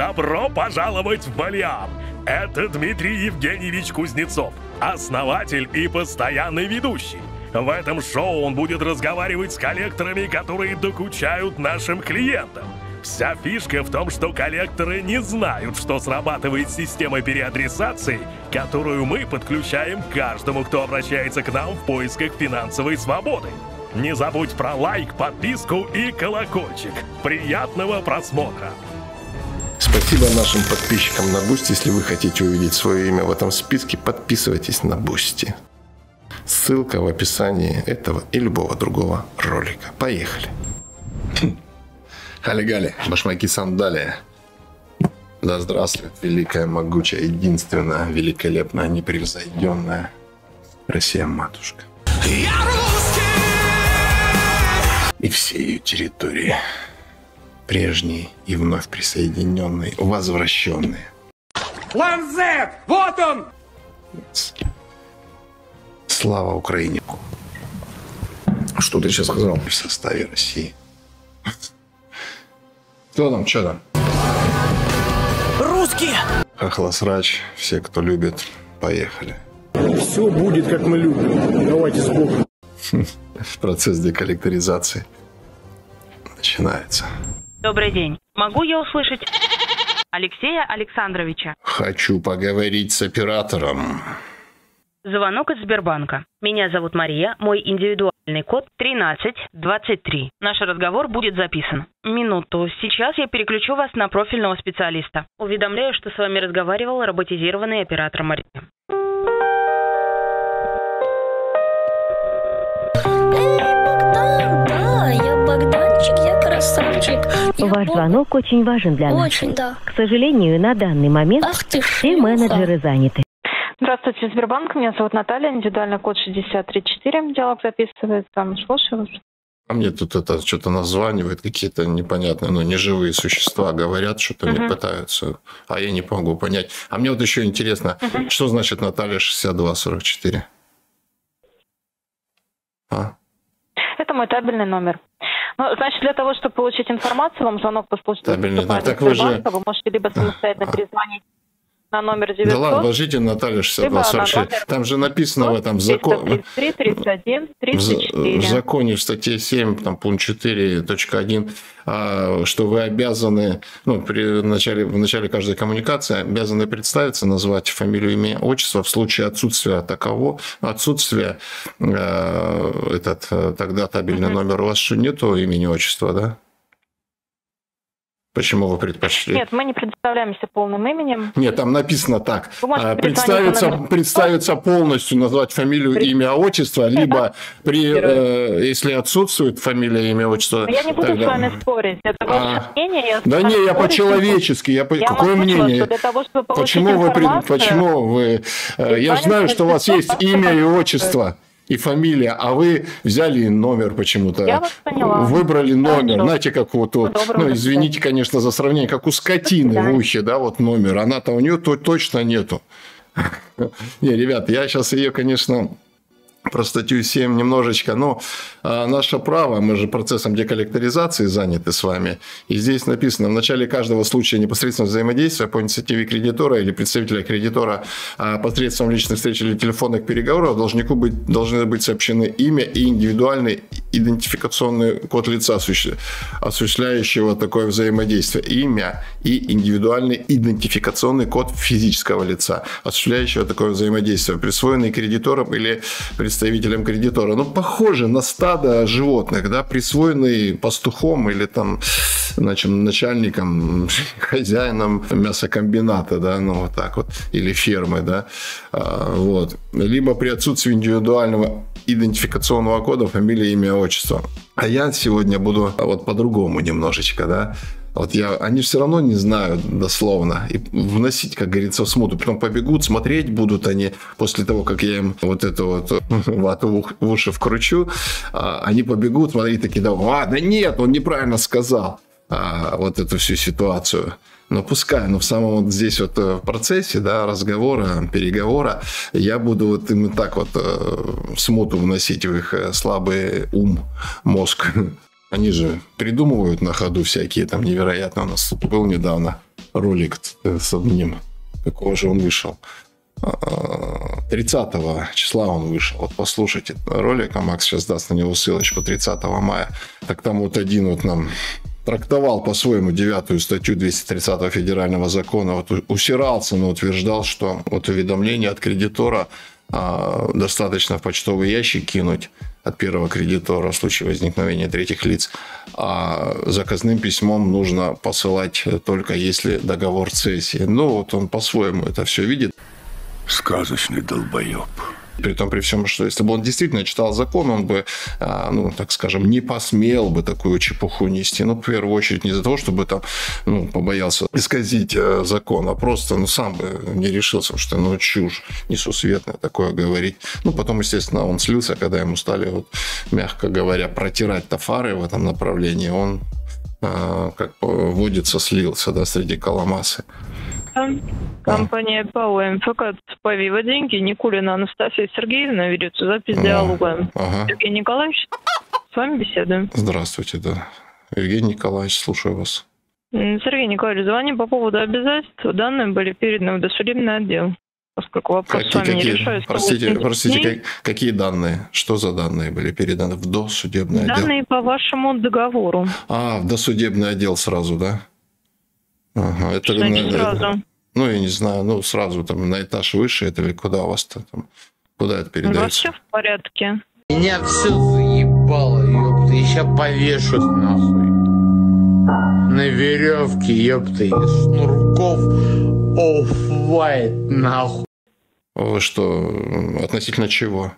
Добро пожаловать в Балиам! Это Дмитрий Евгеньевич Кузнецов, основатель и постоянный ведущий. В этом шоу он будет разговаривать с коллекторами, которые докучают нашим клиентам. Вся фишка в том, что коллекторы не знают, что срабатывает система переадресации, которую мы подключаем каждому, кто обращается к нам в поисках финансовой свободы. Не забудь про лайк, подписку и колокольчик. Приятного просмотра! Спасибо нашим подписчикам на Boosty. Если вы хотите увидеть свое имя в этом списке, подписывайтесь на Boosty. Ссылка в описании этого и любого другого ролика. Поехали. Хали-гали, башмаки сандалия. Да здравствует великая, могучая, единственная, великолепная, непревзойденная Россия-матушка. Я русский! И все ее территории прежние и вновь присоединенные, возвращенные. План Z! Вот он! Слава Украине! Что ты сейчас сказал? В составе России. Кто там? Что там? Русские! Хохлосрач, все, кто любит, поехали. Все будет, как мы любим. Давайте с Богом. Процесс деколлекторизации начинается. Добрый день. Могу я услышать Алексея Александровича? Хочу поговорить с оператором. Звонок из Сбербанка. Меня зовут Мария, мой индивидуальный код 1323. Наш разговор будет записан. Минуту. Сейчас я переключу вас на профильного специалиста. Уведомляю, что с вами разговаривал роботизированный оператор Мария. Красавчик. Ваш звонок очень важен для нас. Очень, да. К сожалению, на данный момент Ах ты все шлюха. менеджеры заняты. Здравствуйте, Сбербанк. Меня зовут Наталья, индивидуальный код 6334. Диалог записывается. Слушаю вас. А мне тут это что-то названивает, какие-то непонятные, ну, неживые существа говорят, что-то мне пытаются, а я не могу понять. А мне вот еще интересно, что значит Наталья 6244? А? Это мой табельный номер. Ну, значит, для того, чтобы получить информацию, вам звонок по Так вы же- вы можете либо самостоятельно перезвонить на номер 900, Да ладно, положите Наталья 6244. Либо на номер Там же написано в этом законе. 333, 31, В, 34. в законе в статье 7, там, пункт 4.1, а, что вы обязаны, ну, при начале, в начале каждой коммуникации обязаны представиться, назвать фамилию, имя, отчество. В случае отсутствия такового, отсутствия э, этот, э, тогда табельный номер, у вас что, нету имени, отчества, да? Почему вы предпочли? Нет, мы не представляемся полным именем. Нет, там написано так. А, Представиться, номер представиться полностью, назвать фамилию, При- имя, отчество, либо при, э, если отсутствует фамилия, имя, отчество. Я не буду тогда- с вами спорить. Это ваше А. мнение. Я Да не, я по-человечески. Я по... Я Какое мнение? для того, чтобы Почему вы, почему вы... э, Я знаю, что у вас есть имя и отчество и фамилия, а вы взяли номер почему-то. Я вас поняла. Выбрали номер. Хорошо. Знаете, как вот, вот ну, извините, конечно, за сравнение, как у скотины Да. в ухе, да, вот номер. Она-то у нее то, точно нету. Не, ребят, я сейчас ее, конечно, про статью 7 немножечко, но а, наше право, мы же процессом деколлекторизации заняты с вами, и здесь написано, в начале каждого случая непосредственного взаимодействия по инициативе кредитора или представителя кредитора а, посредством личной встречи или телефонных переговоров должнику быть, должны быть сообщены имя и индивидуальный идентификационный код лица, осуществ- осуществляющего такое взаимодействие. Имя и индивидуальный идентификационный код физического лица, осуществляющего такое взаимодействие, присвоенный кредитором или представителем кредитора. Ну, похоже на стадо животных, да, присвоенный пастухом или там, значит, начальником, хозяином мясокомбината, да, ну, вот так вот, или фермы, да, А, вот. Либо при отсутствии индивидуального идентификационного кода, фамилия, имя, отчество. А я сегодня буду вот по-другому немножечко, да, вот я, они все равно не знают дословно. И вносить, как говорится, в смуту. Потом побегут, смотреть будут они после того, как я им вот эту вот вату в уши вкручу. а, Они побегут, смотреть такие, да, а, да нет, он неправильно сказал а, вот эту всю ситуацию. Но пускай, но в самом вот здесь вот э, процессе, да, разговора, переговора, я буду вот им так вот э, смуту вносить в их э, слабый ум, мозг. Они же придумывают на ходу всякие там невероятно. У нас был недавно ролик с одним. Какого же он вышел? 30 числа он вышел. Вот послушайте ролик, а Макс сейчас даст на него ссылочку 30 мая. Так там вот один вот нам трактовал по-своему девятую статью 230 федерального закона, вот усирался, но утверждал, что вот уведомление от кредитора а, достаточно в почтовый ящик кинуть от первого кредитора в случае возникновения третьих лиц, а заказным письмом нужно посылать только если договор цессии. Ну, вот он по-своему это все видит. Сказочный долбоеб. При том, при всем, что если бы он действительно читал закон, он бы, а, ну, так скажем, не посмел бы такую чепуху нести. Ну, в первую очередь, не из-за того, чтобы там, ну, побоялся исказить э, закон, а просто, ну, сам бы не решился, что, ну, чушь несусветная такое говорить. Ну, потом, естественно, он слился, когда ему стали, вот, мягко говоря, протирать тафары в этом направлении, он а, как водится, слился да, среди коломасы. Компания ПАО МФК Павива деньги. Никулина Анастасия Сергеевна ведется запись диалога. Ага. Сергей Николаевич, с вами беседуем. Здравствуйте, да. Евгений Николаевич, слушаю вас. Сергей Николаевич, звоним по поводу обязательств. Данные были переданы в досудебный отдел. Поскольку вопрос какие, с вами какие, не решается. Простите, простите как, какие данные? Что за данные были переданы в досудебный данные отдел? Данные по вашему договору. А, в досудебный отдел сразу, да? Ага, это, Что на, сразу? Ну, я не знаю, ну, сразу там на этаж выше, это или куда у вас-то там? Куда это передается? У вас все в порядке. Меня все заебало, ёпта, я сейчас повешусь нахуй. На веревке, ёпта, из шнурков оф-вайт, нахуй. Вы что, относительно чего?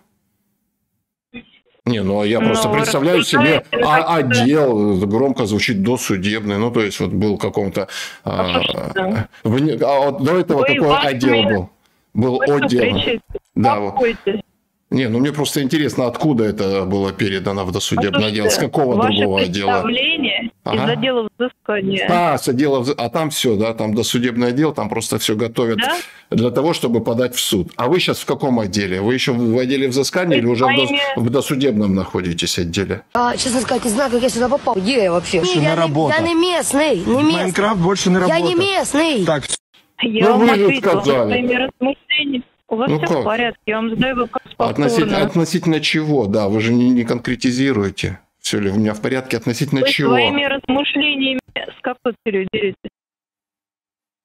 Ну а я ну, просто представляю себе а, отдел, громко звучит досудебный, ну то есть вот был каком-то... А, а, а вот до этого Вы какой отдел был? Был отдел. Да, вот. Не, ну мне просто интересно, откуда это было передано в досудебное отдел, с какого другого отдела? Ага. из отдела взыскания. А, с отдела, а там все, да, там досудебное отдел, там просто все готовят да? для того, чтобы подать в суд. А вы сейчас в каком отделе? Вы еще в отделе взыскания или уже моими... в, досудебном находитесь отделе? А, честно сказать, не знаю, как я сюда попал. Где я вообще? Больше не, я, работа. я не местный, не местный. Майнкрафт больше не работа. Я не местный. Так, я ну, вам вы же сказали. У вас ну все как? в порядке, я вам задаю вопрос Относительно, относительно чего, да, вы же не, не конкретизируете. Все ли у меня в порядке относительно вы чего? своими размышлениями с какой целью делитесь?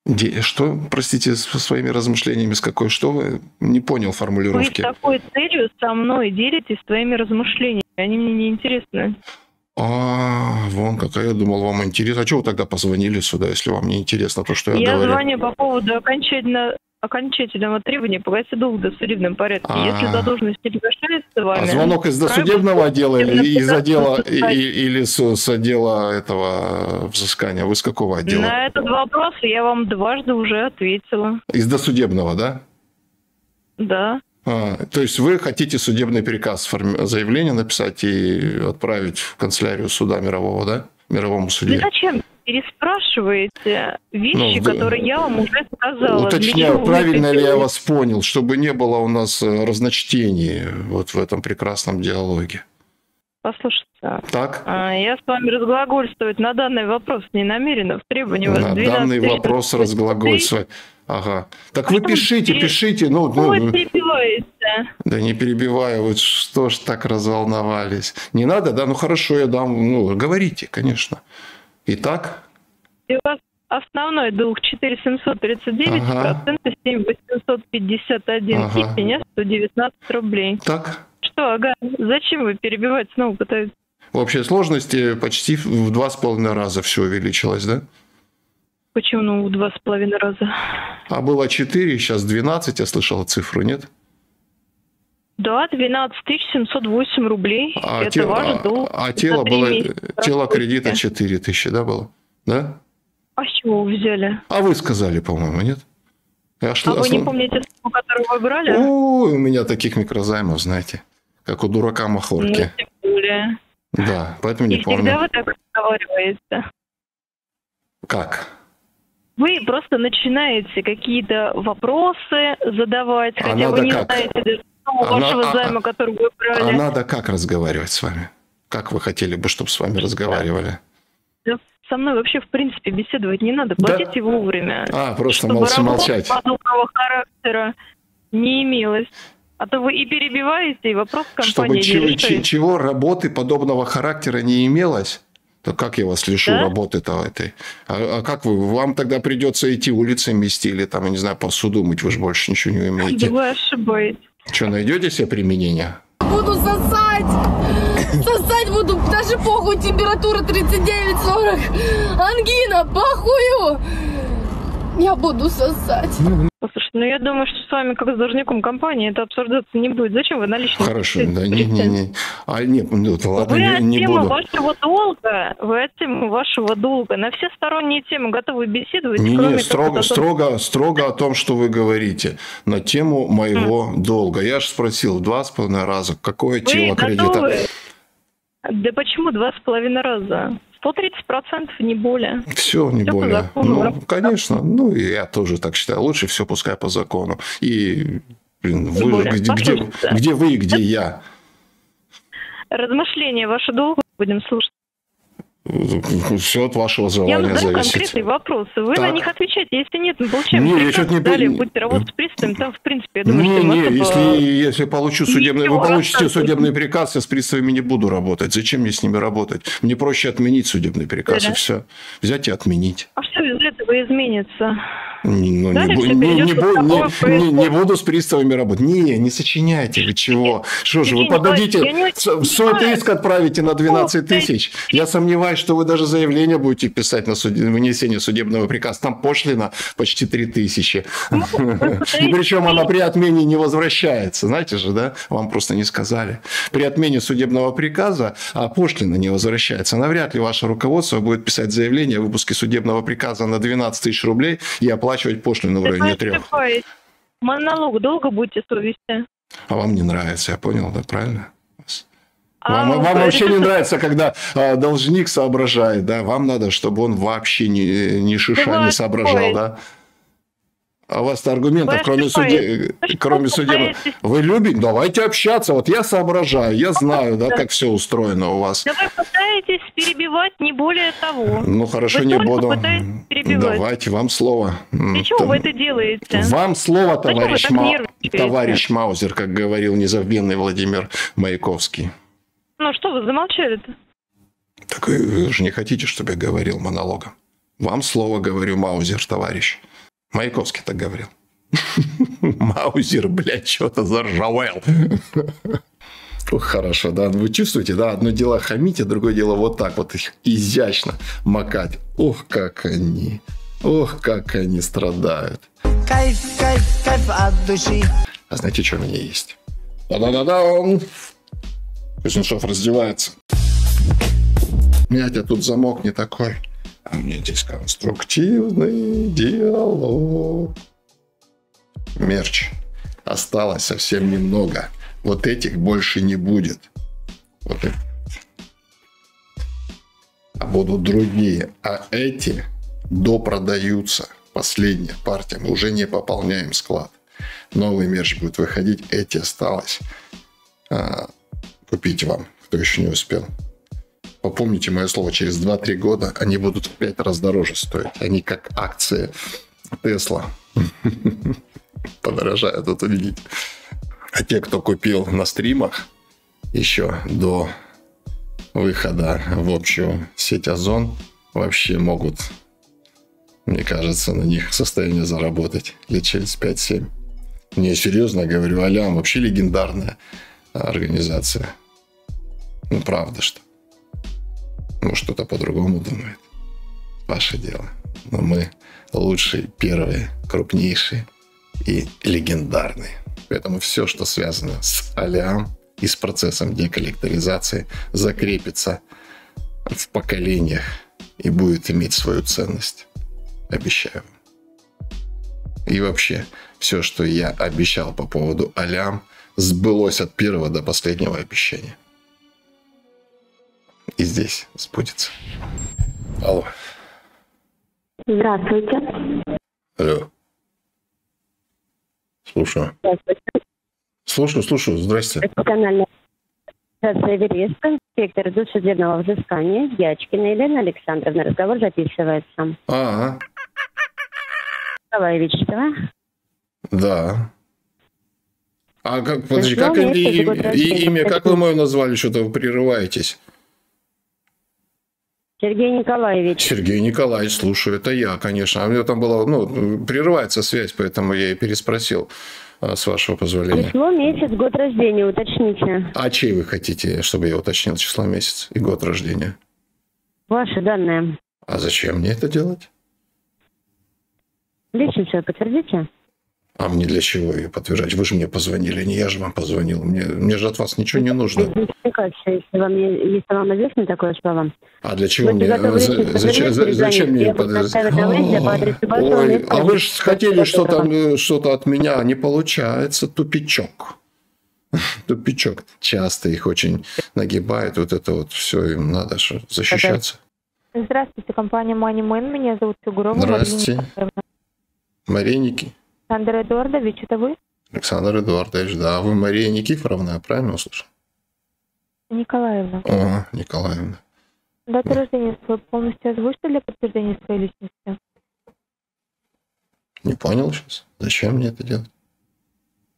Де, что, простите, со своими размышлениями, с какой, что вы? Не понял формулировки. Вы с какой целью со мной делитесь своими размышлениями? Они мне не интересны. А, вон какая, я думал, вам интересно. А чего вы тогда позвонили сюда, если вам не интересно то, что я, я говорю? Я звоню по поводу окончательно окончательного требования погасить долг в досудебном порядке. А-а-а. Если задолженность не погашается вами... А звонок из досудебного отдела или из отдела или с, с отдела этого взыскания? Вы с какого отдела? На этот вопрос я вам дважды уже ответила. Из досудебного, да? Да. А, то есть вы хотите судебный переказ, заявление написать и отправить в канцелярию суда мирового, да? Мировому суде? Да зачем? Переспрашиваете вещи, ну, которые я вам уже сказала. Уточняю, правильно ли я вас понял, чтобы не было у нас э, разночтений вот в этом прекрасном диалоге? Послушайте, так? А, я с вами разглагольствовать на данный вопрос не намерена. В требовании На данный вопрос разглагольствовать. Ага. Так вы пишите, пишите. Ну, ну, вы перебиваете. Да не перебиваю, вот что ж так разволновались. Не надо, да? Ну хорошо, я дам. Ну, говорите, конечно. Итак? И у вас основной долг 4739, ага. проценты 7851, ага. и пеня 119 рублей. Так. Что, ага, зачем вы перебивать снова пытаетесь? В общей сложности почти в два с половиной раза все увеличилось, да? Почему ну, в два с половиной раза? А было 4, сейчас 12, я слышала цифру, нет? Да, 12 708 рублей. А, Это те, ваш долг. А, а тело было, тело кредита 4 тысячи, да, было? Да? А с чего вы взяли? А вы сказали, по-моему, нет? Я шла, а вы основ... не помните сумму, которую вы брали? Ой, у меня таких микрозаймов, знаете, как у дурака Махорки. Ну, тем более. Да, поэтому не И помню. всегда вы так разговариваете? Как? Вы просто начинаете какие-то вопросы задавать, а хотя вы не как? знаете сумму а вашего на, займа, который вы брали. А надо как разговаривать с вами? Как вы хотели бы, чтобы с вами разговаривали? Да со мной вообще, в принципе, беседовать не надо. Платите вовремя. А, просто чтобы молча- молчать. подобного характера не имелось. А то вы и перебиваете, и вопрос Чтобы компании чего, не решает. чи- чего работы подобного характера не имелось, то как я вас лишу Да? работы-то этой? А, а как вы? Вам тогда придется идти улицы мести или там, я не знаю, посуду мыть, вы же больше ничего не Да умеете. вы ошибаетесь. Что, найдете себе применение? Буду сосать! Сосать буду, даже похуй, температура 39-40. Ангина, похую! Я буду сосать. Послушайте, ну я думаю, что с вами, как с должником компании, это обсуждаться не будет. Зачем вы наличные? Хорошо, да, не, не, не. А нет, ну, ладно, Вы не, от не буду. вашего долга, вы от темы вашего долга. На все сторонние темы готовы беседовать, Не, не, строго, вот о том, строго, строго о том, что вы говорите, на тему моего долга. Я же спросил в два с половиной раза, какое Вы тело кредита. Да почему два с половиной раза? 130 процентов, не более. Все, не по более. закону. Ну, конечно. Ну, и я тоже так считаю. Лучше все пускай по закону. И, блин, Не вы, более. где, где, Послушайте. где вы и где я? Размышления ваши долго будем слушать. Все от вашего Я желания вам задаю зависит. конкретные вопросы. Вы Так. на них отвечаете. Если нет, мы получаем Не, я чё-то не далее будете работать с приставами. Там, в принципе, я думаю, Не, что не, особо- если, если получу судебный, вы получите судебный приказ, я с приставами не буду работать. Зачем мне с ними работать? Мне проще отменить судебный приказ Да. и все. Взять и отменить. А что из этого изменится? Не, ну, не, Далее не- не в бу- не- не- не буду с приставами работать. Не, не сочиняйте, вы чего? Что же, вы подадите, не понимаю. иск отправите на 12 тысяч. Я сомневаюсь, что вы даже заявление будете писать на суд- вынесение судебного приказа. Там пошлина почти 3 тысячи. И причем она при отмене не возвращается. Знаете же, да? Вам просто не сказали. При отмене судебного приказа а пошлина не возвращается. Навряд ли ваше руководство будет писать заявление о выпуске судебного приказа на 12 тысяч рублей и оплачивать пошлину в районе трех. Монолог долго будете совести? А вам не нравится, я понял, да, правильно? А, Вам, ну, вам это вообще не что- нравится, когда а, должник соображает, да? Вам надо, чтобы он вообще ни, ни шиша Да не соображал, ошибаетесь. да? А у вас-то аргументов, Вы кроме, суде... что кроме судебного... пытаетесь? Вы любите? Давайте общаться. Вот я соображаю, я знаю, да, как все устроено у вас. Да вы пытаетесь перебивать не более того. Ну, хорошо, Вы не буду. Давайте, вам слово. Чего там- вы это делаете? Вам слово, товарищ, Ма- товарищ Маузер, как говорил незабвенный Владимир Маяковский. Ну что вы замолчали-то? Так вы же не хотите, чтобы я говорил монологом. Вам слово говорю, Маузер, товарищ. Маяковский так говорил. Маузер, блядь, что-то заржавел. Ох, хорошо, да. Вы чувствуете, да? Одно дело хамить, а другое дело вот так вот их изящно макать. Ох, как они. Ох, как они страдают. Кайф, кайф, кайф от души. А знаете, что у меня есть? Да-да-да-да! Кузнецов раздевается. У меня тут замок не такой. А меня здесь конструктивный диалог. Мерч. Осталось совсем немного. Вот этих больше не будет. Вот это. А будут другие. А эти допродаются. Последняя партия. Мы уже не пополняем склад. Новый мерч будет выходить. Эти осталось. А, купить вам, кто еще не успел. Попомните мое слово, через 2-3 года они будут в 5 раз дороже стоить. Они как акции Тесла. Подорожают, вот увидите. А те, кто купил на стримах еще до выхода в общую сеть Озон, вообще могут, мне кажется, на них состояние заработать лет через 5-7. Не, серьезно говорю, Алям вообще легендарная организация. Ну, правда, что. Ну, что-то по-другому думает. Ваше дело. Но мы лучшие, первые, крупнейшие и легендарные. Поэтому все, что связано с Алиам и с процессом деколлекторизации, закрепится в поколениях и будет иметь свою ценность. Обещаю. И вообще, все, что я обещал по поводу Алям, сбылось от первого до последнего обещания. И здесь сбудется. Алло. Здравствуйте. Алло. Слушаю. Здравствуйте. Слушаю, слушаю. Здрасте. Профессиональная организация «Эверест». инспектор досудебного взыскания Дьячкина Елена Александровна. Разговор записывается. Ага, Николай Вячеслава. да. А как, подожди, как и- и- и- имя, как вы мое назвали, что-то вы прерываетесь? Сергей Николаевич. Сергей Николаевич, слушаю, это я, конечно. А у меня там было, ну, прерывается связь, поэтому я и переспросил, а, с вашего позволения. Число, месяц, год рождения, уточните. А чей вы хотите, чтобы я уточнил число месяц и год рождения? Ваши данные. А зачем мне это делать? Личность подтвердите. А мне для чего ее подтверждать? Вы же мне позвонили, не я же вам позвонил. Мне, мне же от вас ничего не нужно. Если вам, если вам известно такое слово. А для чего мне? за- зачем, за- мне Я буду доставить на выезде по адресу вашего Ой, а вы же хотели что-то что-то от меня, не получается, тупичок. Тупичок. Часто их очень нагибает, вот это вот все, им надо же защищаться. Здравствуйте, компания MoneyMan. Меня зовут Фигурова Здравствуйте. Мария Александр Эдуардович, это вы? Александр Эдуардович, да, вы Мария Никифоровна, я правильно услышал? Николаевна. О, Николаевна. Дату рождения свою полностью озвучите для подтверждения своей личности? Не понял сейчас? Зачем мне это делать?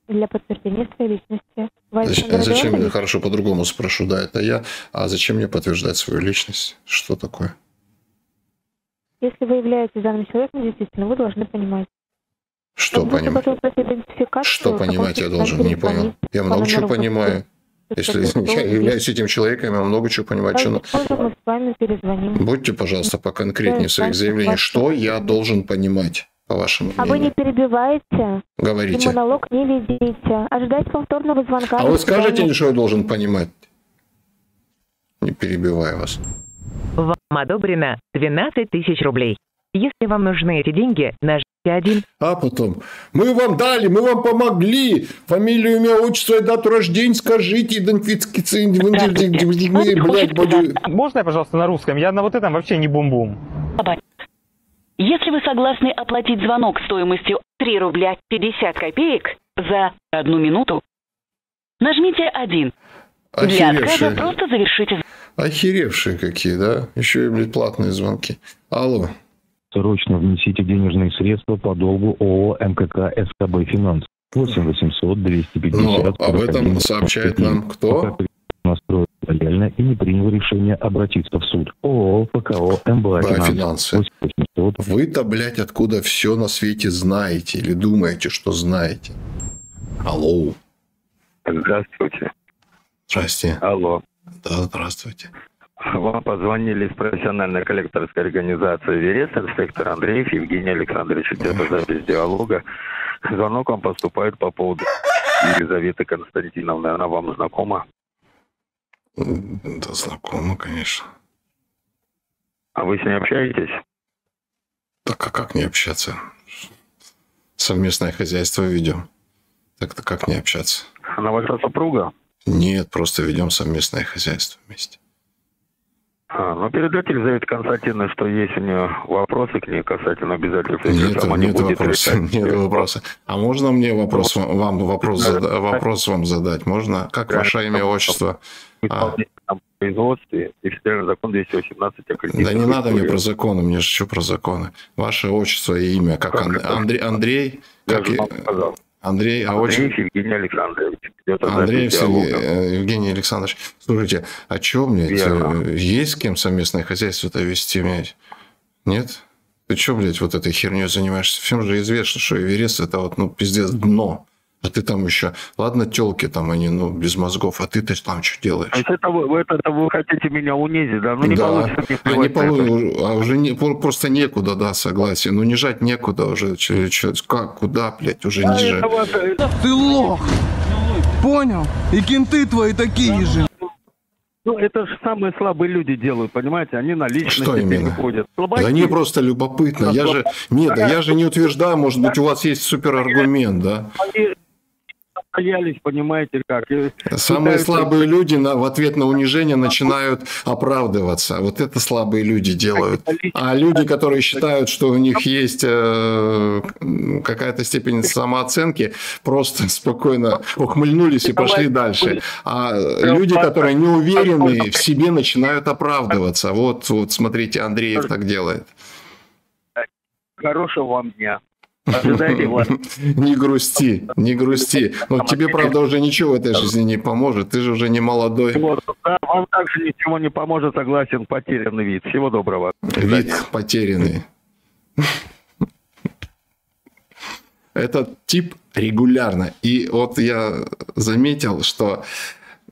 Для подтверждения своей личности. Вы Зачем, зачем мне, Эдуардович? хорошо, по-другому спрошу, да, это я. А зачем мне подтверждать свою личность? Что такое? Если вы являетесь данным человеком, действительно, вы должны понимать. Что идентификацию, Что понимать я должен? Не понял. Я много чего понимаю. Если я являюсь этим человеком, я много чего понимаю. Что... Будьте, пожалуйста, поконкретнее в своих заявлениях. Что я должен понимать, по вашему А вы не мнению? перебиваете? И Говорите. монолог не ведите. Ожидать повторного звонка. А вы скажете, свидания. что я должен понимать? Не перебиваю вас. Вам одобрено 12 тысяч рублей. Если вам нужны эти деньги, нажмите один. А потом, мы вам дали, мы вам помогли. Фамилию, имя, отчество и дату рождения скажите. Идентификационные, блядь, буду- Можно я, пожалуйста, на русском? Я на вот этом вообще не бум-бум. Если вы согласны оплатить звонок стоимостью 3 рубля 50 копеек за одну минуту, нажмите 1. Для отказа Охеревшие. просто завершите Охеревшие какие, да? Еще и, блядь, платные звонки. Алло. Срочно внесите денежные средства по долгу ООО МКК СКБ «Финанс». 8 800 250 Но об 41 этом сообщает нам кто? Настроен лояльно и не принял решение обратиться в суд. ООО ПКО МБА Да, «Финанс». финансы. 8 800 Вы-то, блядь, откуда все на свете знаете или думаете, что знаете? Алло. Здравствуйте. Здрасте. Алло. Да, здравствуйте. Вам позвонили из профессиональной коллекторской организации «Верес», инспектор Андреев Евгений Александрович. Это запись диалога. Звонок вам поступает по поводу Елизаветы Константиновны. Она вам знакома? Да, знакомо, конечно. А вы с ней общаетесь? Так а как не общаться? Совместное хозяйство ведем. Так-то как не общаться? Она ваша супруга? Нет, просто ведем совместное хозяйство вместе. А, ну, передайте Елизавете Константиновне, что есть у нее вопросы к ней касательно обязательств. Нет, сама не нет будет вопроса, нет вопроса. А можно мне вопрос вам, вопрос, зада- вопрос вам задать? Можно? Как ваше имя, отчество? А, производстве и федеральный закон 218 о кредитах. да не надо мне про законы, мне же что про законы? Ваше отчество и имя, как Ан- Андрей, Андрей, Я как же и- вам сказал. Андрей, а очень... Евгений Александрович. Андреев. Сергей- э, Евгений Александрович, слушайте, а что мне, есть с кем совместное хозяйство-то вести, блядь? Нет? Ты что, блядь, вот этой херней занимаешься? Всем же известно, что Эверест это вот, ну, пиздец, дно. А ты там еще, ладно, телки там, они, ну, без мозгов, а ты-то там что делаешь? То есть это вы, это, это вы хотите меня унизить, да? Ну не да, получится а, не полу- а уже не, про- просто некуда, да, согласен. Ну, не жать некуда уже. Чё- чё- как, куда, блядь, уже А ниже. это вас, э, Ты лох! Понял? И кенты твои такие же. Ну, это же самые слабые люди делают, понимаете? Они на личности Что именно? переходят. Да Слабаки. не просто любопытно. Я же, нет, да я же не утверждаю, может быть, у вас есть супераргумент, да? Они боялись, понимаете, как. Самые пытаются- слабые люди на, в ответ на унижение начинают оправдываться. Вот это слабые люди делают. А люди, которые считают, что у них есть э, какая-то степень самооценки, просто спокойно ухмыльнулись и пошли дальше. А люди, которые не уверены в себе, начинают оправдываться. Вот, вот смотрите, Андреев так делает. Хорошего вам дня. Ожидайте вас. Не грусти, не грусти. Но тебе, правда, уже ничего в этой жизни не поможет. Ты же уже не молодой. Да, вам также ничего не поможет, согласен, потерянный вид. Всего доброго. Вид потерянный. Этот тип регулярно. И вот я заметил, что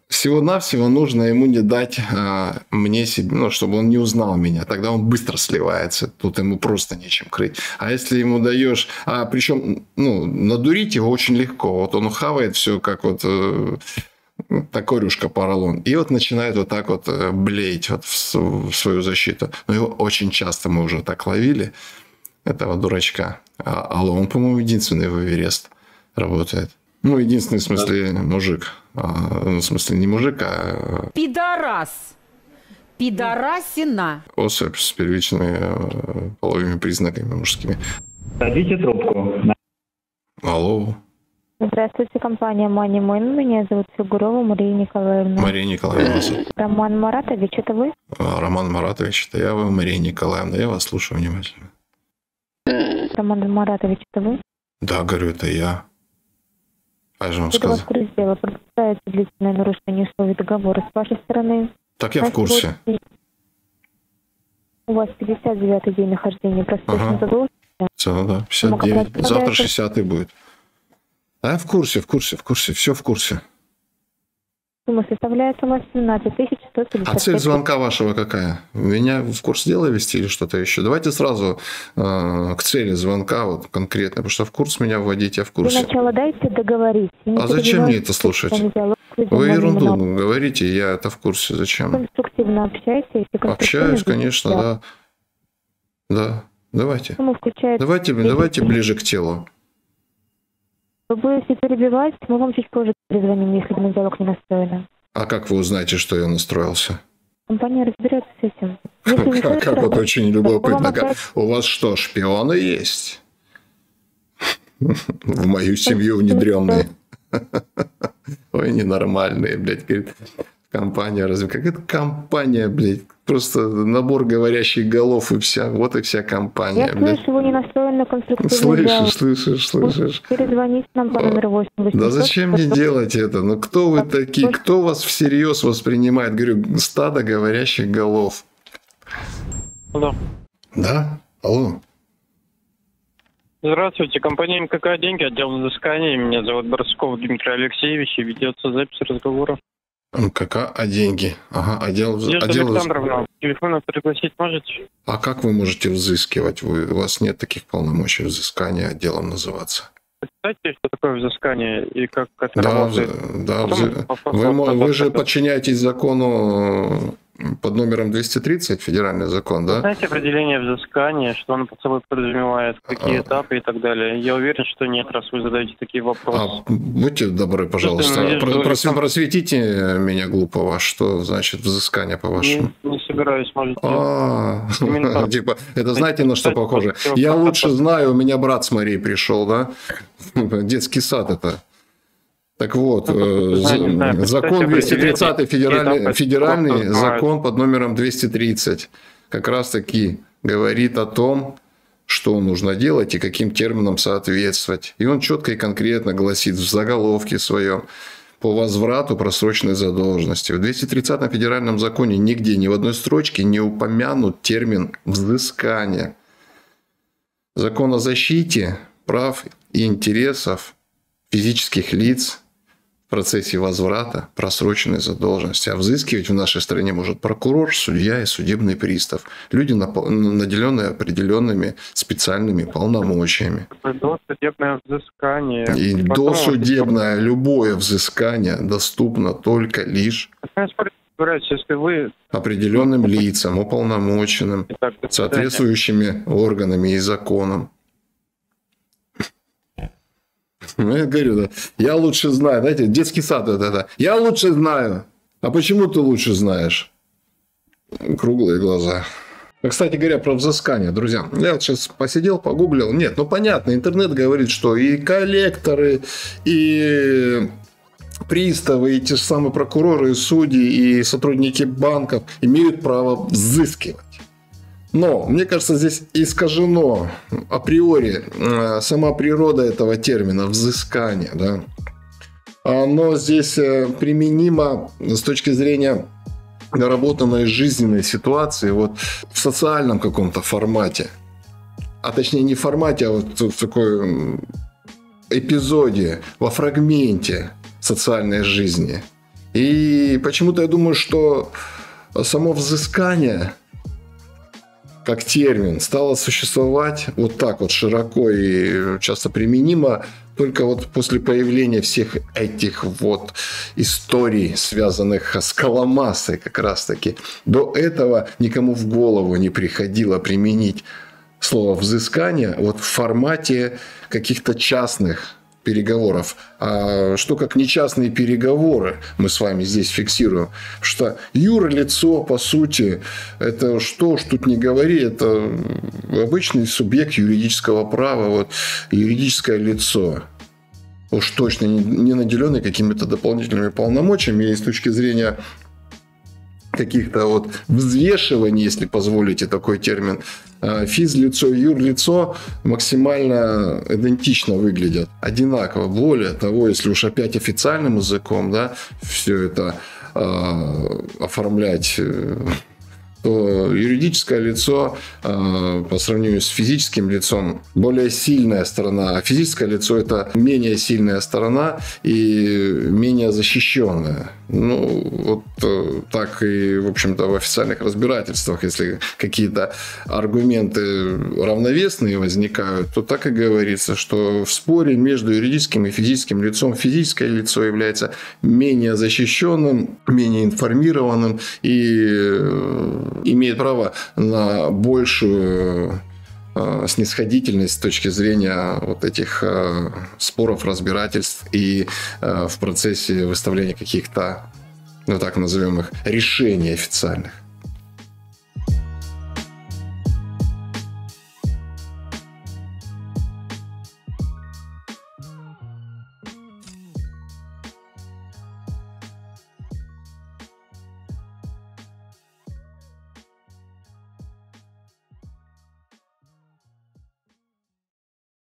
всего-навсего нужно ему не дать а, мне себе, ну, чтобы он не узнал меня. Тогда он быстро сливается. Тут ему просто нечем крыть. А если ему даешь... А причем, ну, надурить его очень легко. Вот он хавает все, как вот... э, такорюшка поролон. И вот начинает вот так вот э, блеять вот в, в свою защиту. Но его очень часто мы уже так ловили, этого дурачка. А, алло, он, по-моему, единственный в Эверест работает. Ну, единственный, в смысле, мужик. А, ну, в смысле, не мужик, а Пидорас. Пидорасина. особь с первичными э, половыми признаками мужскими. Дадите трубку. Алло, Здравствуйте, компания Money Man. Меня зовут Фигурова Мария Николаевна. Мария Николаевна. Роман Маратович, это вы? А, Роман Маратович, это я, вы, Мария Николаевна. Я вас слушаю внимательно. Роман Маратович, это вы? Да, говорю, это я. Я же вам Это у вас сказал. курс дела. Продолжается длительное нарушение условий договора с вашей стороны. Так я в курсе. сегодня У вас 59-й день нахождения просроченной Ага. задолженности. Все, да, Ну, как 59. раз Завтра полагается- 60 будет. А я в курсе, в курсе, в курсе. Все в курсе. Сумма составляет у вас 17 150 А цель звонка вашего какая? Меня в курс дела вести или что-то еще? Давайте сразу э, к цели звонка вот конкретно, потому что в курс меня вводить я в курсе. начала дайте договорить. Не А зачем мне это слушать? Вы ерунду но говорите, я это в курсе. Зачем? Конструктивно общайтесь. Общаюсь, конечно, да. Да, давайте. Давайте, давайте ближе к телу. Вы будете перебивать, мы вам чуть позже перезвоним, если на диалог не настроено. А как вы узнаете, что я настроился? Компания разберется с этим. Если Как, как вот очень любопытно. Как- У вас что, шпионы есть? В мою семью внедренные. Ой, ненормальные, блядь. Говорит, компания разве... Как это компания, блядь? Просто набор говорящих голов и вся. Вот и вся компания, Я блядь. слышу, вы не настроены на конструктивный диалог. Слышишь, слышишь, слышишь. Перезвоните нам по номеру 8 Да зачем мне делать это? Ну кто вы такие? Кто вас всерьез воспринимает? Говорю, стадо говорящих голов. Алло. Да? Алло. Здравствуйте, компания МКК «Деньги», отдел взыскания. Меня зовут Борсков Дмитрий Алексеевич, и ведется запись разговора. МКК, а деньги? Ага, отдел... Надежда отдел... Александровна, телефон пригласить можете? А как вы можете взыскивать? Вы, у вас нет таких полномочий взыскания отделом называться. Знаете, что такое взыскание и как это Да, работает? да, Потом взы- вы, мо- вы же подчиняетесь закону э, под номером 230, федеральный закон, да? Знаете определение взыскания, что оно под собой подразумевает, какие А. этапы и так далее? Я уверен, что нет, раз вы задаете такие вопросы. А будьте добры, пожалуйста, Надежда про- просветите меня глупого, что значит взыскание по-вашему? не, не собираюсь, можете. А, типа, это знаете, на что похоже? Я лучше знаю, у меня брат с Марией пришел, да? Детский сад это. Так вот, э, знаю, закон Представьте 230 определение, федеральный, федеральный закон под номером 230 как раз таки говорит о том, что нужно делать и каким терминам соответствовать. И он четко и конкретно гласит в заголовке своем по возврату просроченной задолженности. В 230 федеральном законе нигде, ни в одной строчке не упомянут термин «взыскание». Закон о защите прав и интересов физических лиц в процессе возврата просроченной задолженности. А взыскивать в нашей стране может прокурор, судья и судебный пристав. Люди, наделенные определенными специальными полномочиями. Досудебное взыскание. И досудебное любое взыскание доступно только лишь если вы определенным лицам, уполномоченным, соответствующими органами и законом. Ну, я говорю, да, я лучше знаю, знаете, детский сад это. Я лучше знаю. А почему ты лучше знаешь? Круглые глаза. Ну, Кстати говоря, про взыскание, друзья. Я вот сейчас посидел, погуглил. Нет, ну понятно, интернет говорит, что и коллекторы, и приставы, и те же самые прокуроры, и судьи, и сотрудники банков имеют право взыскивать. Но, мне кажется, здесь искажено априори э, сама природа этого термина взыскание. Да? Оно здесь э, применимо с точки зрения наработанной жизненной ситуации вот в социальном каком-то формате. А точнее не формате, а вот в такой эпизоде, во фрагменте социальной жизни. И почему-то я думаю, что само взыскание как термин стало существовать вот так вот широко и часто применимо только вот после появления всех этих вот историй, связанных с Коломасой как раз-таки. До этого никому в голову не приходило применить слово «взыскание» вот в формате каких-то частных переговоров. А что как нечастные переговоры мы с вами здесь фиксируем? Что юрлицо, по сути, это что ж тут не говори, это обычный субъект юридического права, вот юридическое лицо уж точно не наделенный какими-то дополнительными полномочиями, и с точки зрения каких-то вот взвешиваний, если позволите такой термин, а, физлицо и юрлицо максимально идентично выглядят, одинаково. Более того, если уж опять официальным языком, да, все это э, оформлять э, то юридическое лицо э, по сравнению с физическим лицом более сильная сторона, а физическое лицо это менее сильная сторона и менее защищенная. Ну, вот э, так и, в общем-то, в официальных разбирательствах, если какие-то аргументы равновесные возникают, то так и говорится, что в споре между юридическим и физическим лицом физическое лицо является менее защищенным, менее информированным и э, имеет право на большую э, снисходительность с точки зрения вот этих э, споров, разбирательств и э, в процессе выставления каких-то, ну так назовем их, решений официальных.